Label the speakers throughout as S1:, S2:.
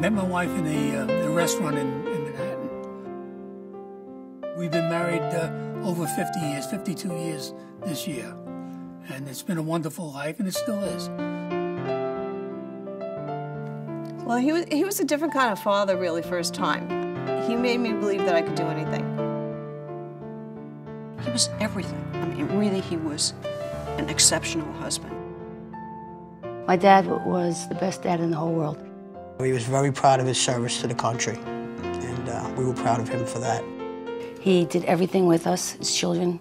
S1: Met my wife in a, uh, a restaurant in, in, Manhattan. We've been married uh, over 50 years, 52 years this year. And it's been a wonderful life, and it still is.
S2: Well, he was, he was a different kind of father, really, for his time. He made me believe that I could do anything.
S3: He was everything. I mean, really, he was an exceptional husband.
S4: My dad was the best dad in the whole world.
S5: He was very proud of his service to the country, and uh, we were proud of him for that.
S4: He did everything with us, his children,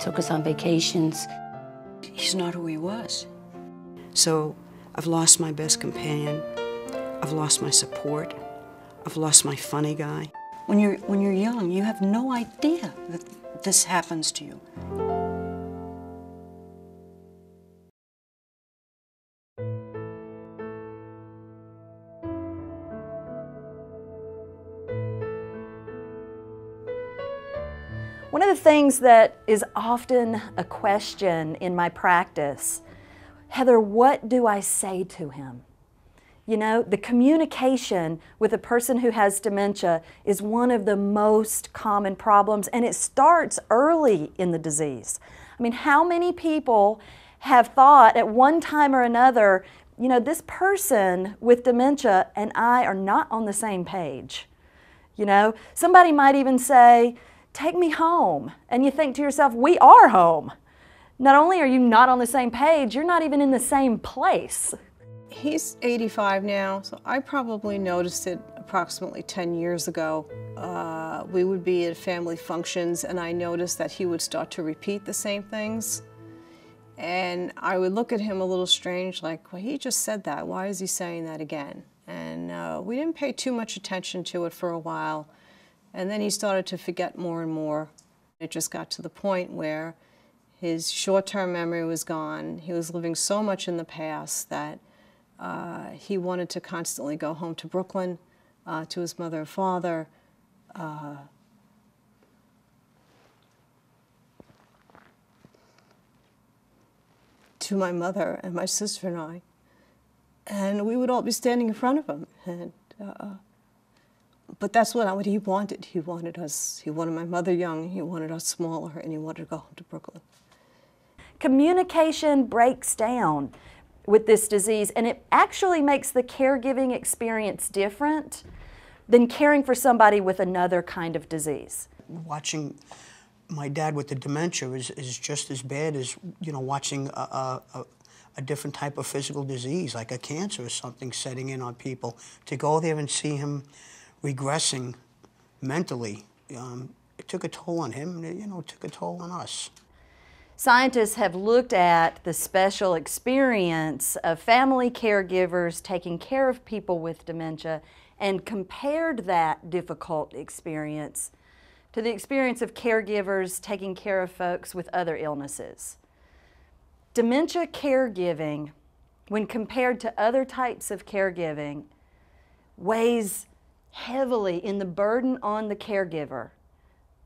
S4: took us on vacations.
S3: He's not who he was. So I've lost my best companion. I've lost my support. I've lost my funny guy. When you're, when you're young, you have no idea that this happens to you.
S6: One of the things that is often a question in my practice, Heather, what do I say to him? You know, the communication with a person who has dementia is one of the most common problems, and it starts early in the disease. I mean, how many people have thought at one time or another, you know, this person with dementia and I are not on the same page? You know, somebody might even say, Take me home. And you think to yourself, We are home. Not only are you not on the same page, you're not even in the same place.
S2: He's 85 now, so I probably noticed it approximately 10 years ago. Uh, we would be at family functions, and I noticed that he would start to repeat the same things. And I would look at him a little strange, like, well, he just said that. Why is he saying that again? And uh, we didn't pay too much attention to it for a while. And then he started to forget more and more. It just got to the point where his short-term memory was gone. He was living so much in the past that uh, he wanted to constantly go home to Brooklyn, uh, to his mother and father. Uh, to my mother and my sister and I. And we would all be standing in front of him. And, uh, but that's what, what he wanted. He wanted us, he wanted my mother young, he wanted us smaller, and he wanted to go home to Brooklyn.
S6: Communication breaks down with this disease, and it actually makes the caregiving experience different than caring for somebody with another kind of disease.
S5: Watching my dad with the dementia is, is just as bad as, you know, watching a, a, a different type of physical disease, like a cancer or something setting in on people. To go there and see him regressing mentally, um, it took a toll on him, you know, it took a toll on us.
S6: Scientists have looked at the special experience of family caregivers taking care of people with dementia and compared that difficult experience to the experience of caregivers taking care of folks with other illnesses. Dementia caregiving, when compared to other types of caregiving, weighs heavily in the burden on the caregiver.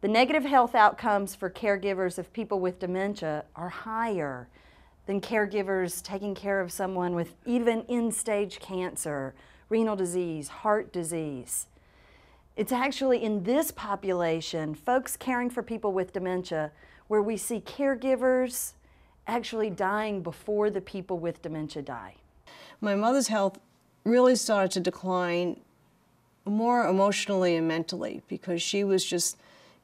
S6: The negative health outcomes for caregivers of people with dementia are higher than caregivers taking care of someone with even end-stage cancer, renal disease, heart disease. It's actually in this population, folks caring for people with dementia, where we see caregivers actually dying before the people with dementia die.
S2: My mother's health really started to decline more emotionally and mentally because she was just,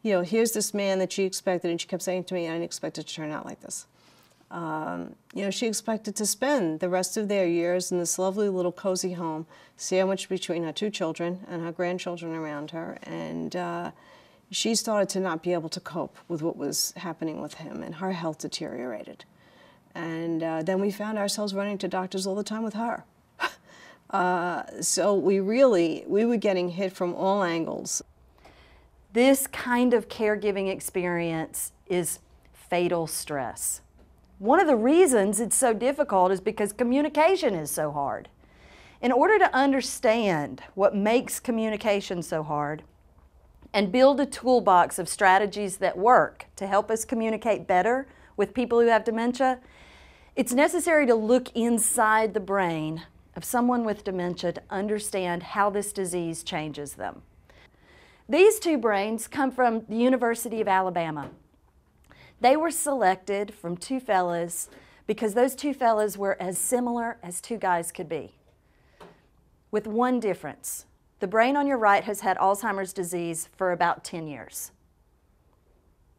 S2: you know, here's this man that she expected, and she kept saying to me, I didn't expect it to turn out like this. Um, you know, she expected to spend the rest of their years in this lovely little cozy home, sandwiched between her two children and her grandchildren around her, and uh, she started to not be able to cope with what was happening with him, and her health deteriorated. And uh, then we found ourselves running to doctors all the time with her. Uh, so we really, we were getting hit from all angles.
S6: This kind of caregiving experience is fatal stress. One of the reasons it's so difficult is because communication is so hard. In order to understand what makes communication so hard and build a toolbox of strategies that work to help us communicate better with people who have dementia, it's necessary to look inside the brain of someone with dementia to understand how this disease changes them. These two brains come from the University of Alabama. They were selected from two fellas because those two fellas were as similar as two guys could be, with one difference. The brain on your right has had Alzheimer's disease for about 10 years.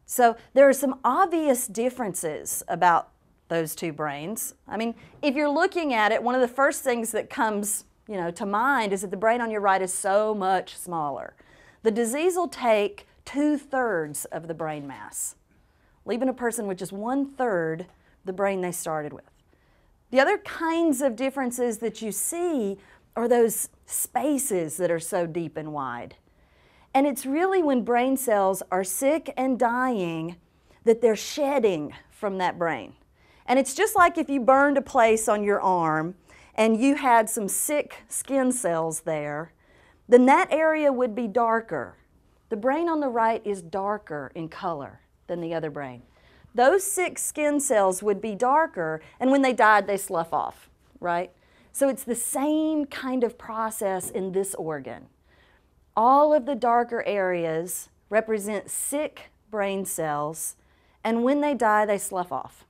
S6: So there are some obvious differences about those two brains. I mean, if you're looking at it, one of the first things that comes you know, to mind is that the brain on your right is so much smaller. The disease will take two-thirds of the brain mass, leaving a person with just one-third the brain they started with. The other kinds of differences that you see are those spaces that are so deep and wide. And it's really when brain cells are sick and dying that they're shedding from that brain. And it's just like if you burned a place on your arm and you had some sick skin cells there, then that area would be darker. The brain on the right is darker in color than the other brain. Those sick skin cells would be darker, and when they died, they slough off, right? So it's the same kind of process in this organ. All of the darker areas represent sick brain cells, and when they die, they slough off.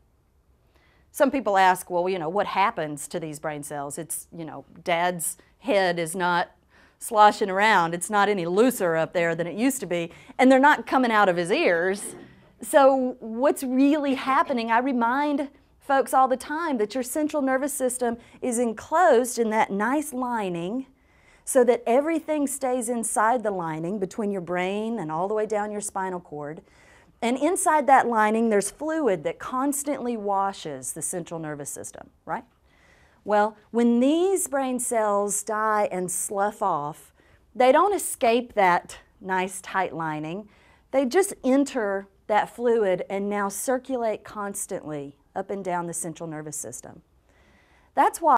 S6: Some people ask, well, you know, what happens to these brain cells? It's, you know, dad's head is not sloshing around. It's not any looser up there than it used to be, and they're not coming out of his ears. So what's really happening, I remind folks all the time that your central nervous system is enclosed in that nice lining so that everything stays inside the lining between your brain and all the way down your spinal cord. And inside that lining, there's fluid that constantly washes the central nervous system, right? Well, when these brain cells die and slough off, they don't escape that nice tight lining. They just enter that fluid and now circulate constantly up and down the central nervous system. That's why